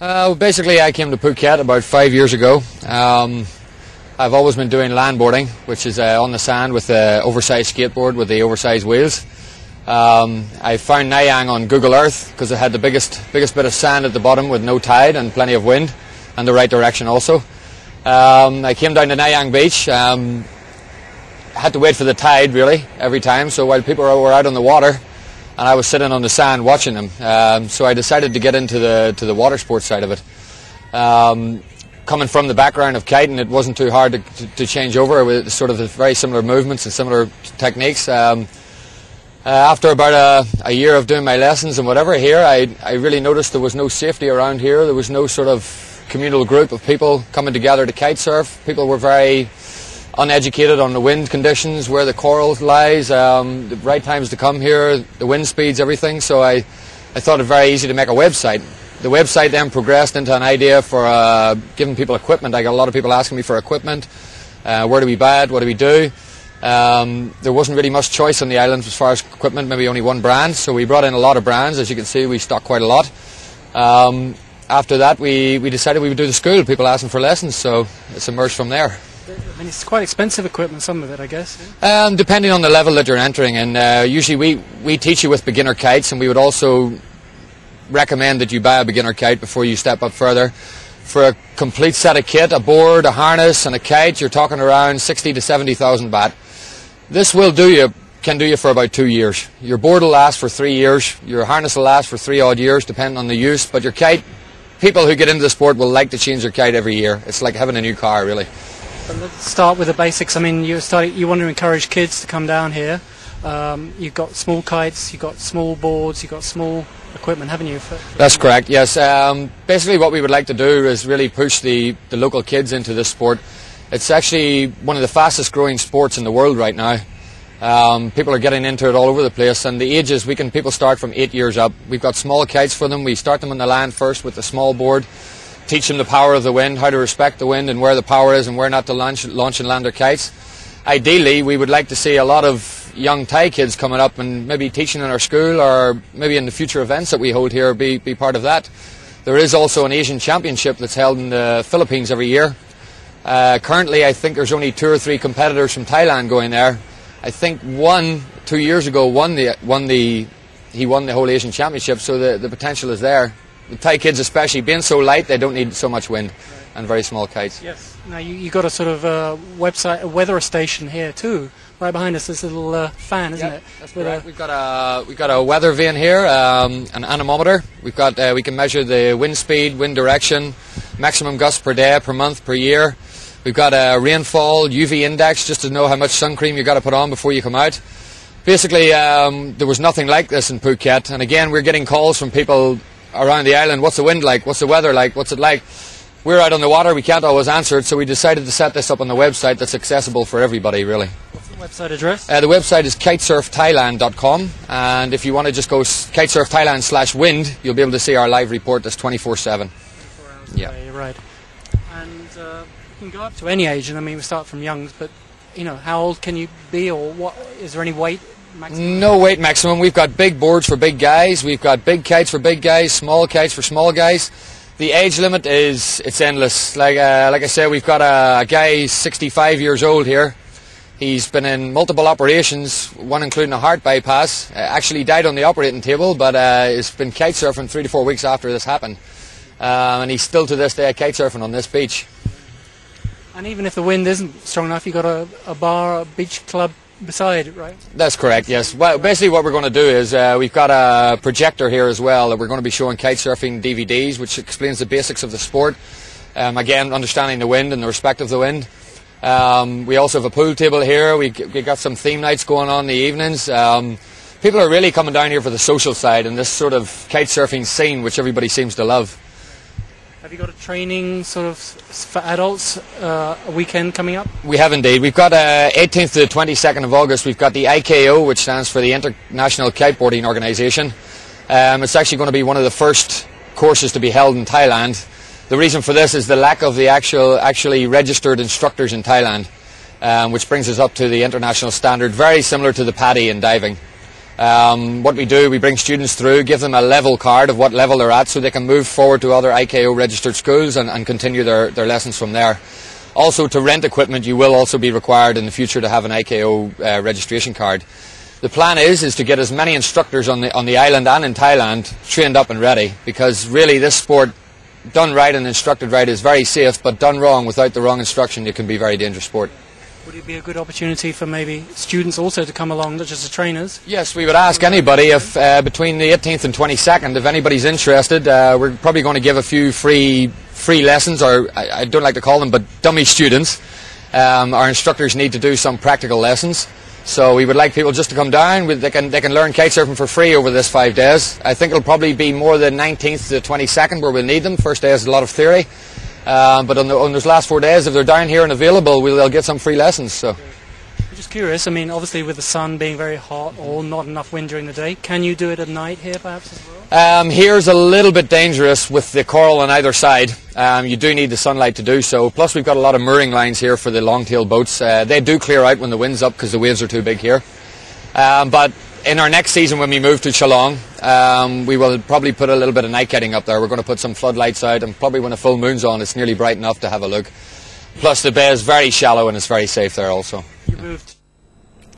Uh, basically, I came to Phuket about five years ago. Um, I've always been doing landboarding, which is uh, on the sand with the oversized skateboard with the oversized wheels. Um, I found Nai Yang on Google Earth because it had the biggest biggest bit of sand at the bottom with no tide and plenty of wind and the right direction also. Um, I came down to Nai Yang Beach. Um, had to wait for the tide really every time. So while people were out on the water, and I was sitting on the sand watching them, um, so I decided to get into the to the water sports side of it. Um, coming from the background of kiting, it wasn't too hard to, to, to change over with sort of very similar movements and similar techniques. Um, uh, after about a, a, year of doing my lessons and whatever here, I, I really noticed there was no safety around here. There was no sort of communal group of people coming together to kite surf. People were very uneducated on the wind conditions, where the coral lies, um, the right times to come here, the wind speeds, everything. So I, I thought it very easy to make a website. The website then progressed into an idea for uh, giving people equipment. I got a lot of people asking me for equipment. Uh, where do we buy it? What do we do? Um, there wasn't really much choice on the island as far as equipment, maybe only one brand. So we brought in a lot of brands. As you can see, we stock quite a lot. Um, after that, we, we decided we would do the school. People asking for lessons, so it's emerged from there. I mean, it's quite expensive equipment, some of it, I guess. Um, depending on the level that you're entering, and uh, usually we, we teach you with beginner kites, and we would also recommend that you buy a beginner kite before you step up further. For a complete set of kit, a board, a harness, and a kite, you're talking around sixty to seventy thousand baht. This will do you, can do you for about two years. Your board will last for three years. Your harness will last for three odd years, depending on the use. But your kite, people who get into the sport will like to change their kite every year. It's like having a new car, really. Let's start with the basics. I mean, you started, you want to encourage kids to come down here. Um, you've got small kites, you've got small boards, you've got small equipment, haven't you? For, for That's correct. Yes. Um, basically, what we would like to do is really push the, the local kids into this sport. It's actually one of the fastest growing sports in the world right now. Um, people are getting into it all over the place, and the ages we can people start from eight years up. We've got small kites for them. We start them on the land first with a small board, teach them the power of the wind, how to respect the wind, and where the power is, and where not to launch, launch and land their kites. Ideally, we would like to see a lot of young Thai kids coming up and maybe teaching in our school, or maybe in the future events that we hold here, be be part of that. There is also an Asian Championship that's held in the Philippines every year. Uh, currently, I think there's only two or three competitors from Thailand going there. I think one two years ago won the won the he won the whole Asian Championship, so the, the potential is there. The Thai kids, especially being so light, they don't need so much wind and very small kites. Yes. Now you you got a sort of uh, website, a weather station here too. Right behind us, this little uh, fan, isn't yep, it? That's correct. We've got a we've got a weather vane here, um, an anemometer. We've got uh, we can measure the wind speed, wind direction, maximum gust per day, per month, per year. We've got a rainfall UV index just to know how much sun cream you've got to put on before you come out. Basically, um, there was nothing like this in Phuket, and again, we're getting calls from people around the island. What's the wind like? What's the weather like? What's it like? We're out on the water. We can't always answer it, so we decided to set this up on the website that's accessible for everybody, really. What's the website address? Uh, the website is kitesurfthailand.com, and if you want to just go kitesurfthailand slash wind, you'll be able to see our live report that's 24 7. Yeah. Right. And uh, you can go up to any age, and I mean, we start from youngs, but you know, how old can you be, or what? Is there any weight maximum? No weight maximum. We've got big boards for big guys. We've got big kites for big guys, small kites for small guys. The age limit is it's endless. Like uh, like I said, we've got a, a guy 65 years old here. He's been in multiple operations, one including a heart bypass. Uh, actually died on the operating table, but uh, he's been kite surfing three to four weeks after this happened. Um, and he's still to this day kite surfing on this beach. And even if the wind isn't strong enough, you've got a, a bar, a beach club beside, right? That's correct, yes. Well, basically what we're going to do is uh, we've got a projector here as well that we're going to be showing kite surfing DVDs, which explains the basics of the sport. Um, again, understanding the wind and the respect of the wind. Um, we also have a pool table here. We, we got some theme nights going on in the evenings. Um, people are really coming down here for the social side and this sort of kite surfing scene, which everybody seems to love. Have you got a training sort of for adults uh, weekend coming up? We have indeed. We've got uh, 18th to the 22nd of August. We've got the IKO, which stands for the International Kiteboarding Organisation. Um, it's actually going to be one of the first courses to be held in Thailand. The reason for this is the lack of the actual actually registered instructors in Thailand, um, which brings us up to the international standard, very similar to the PADI in diving. Um, what we do, we bring students through, give them a level card of what level they're at so they can move forward to other IKO registered schools and, and continue their, their lessons from there. Also, to rent equipment, you will also be required in the future to have an IKO uh, registration card. The plan is is to get as many instructors on the on the island and in Thailand trained up and ready because really this sport done right and instructed right is very safe, but done wrong without the wrong instruction, it can be a very dangerous sport. Would it be a good opportunity for maybe students also to come along, not just the trainers? Yes, we would ask anybody if uh, between the 18th and 22nd, if anybody's interested, uh, we're probably going to give a few free free lessons, or I, I don't like to call them, but dummy students. Um, our instructors need to do some practical lessons. So we would like people just to come down. They can they can learn kite surfing for free over this five days. I think it'll probably be more the 19th to the 22nd where we'll need them. First day is a lot of theory, um, but on, the, on those last four days, if they're down here and available, we'll, they'll get some free lessons. So. I'm just curious. I mean, obviously with the sun being very hot or not enough wind during the day, can you do it at night here, perhaps as well? Um, here's a little bit dangerous with the coral on either side. Um, you do need the sunlight to do so. Plus, we've got a lot of mooring lines here for the long-tail boats. Uh, they do clear out when the wind's up because the waves are too big here. Um, but in our next season, when we move to Chalong, um, we will probably put a little bit of night kiting up there. We're going to put some floodlights out, and probably when the full moon's on, it's nearly bright enough to have a look. Plus, the bay is very shallow and it's very safe there also. You moved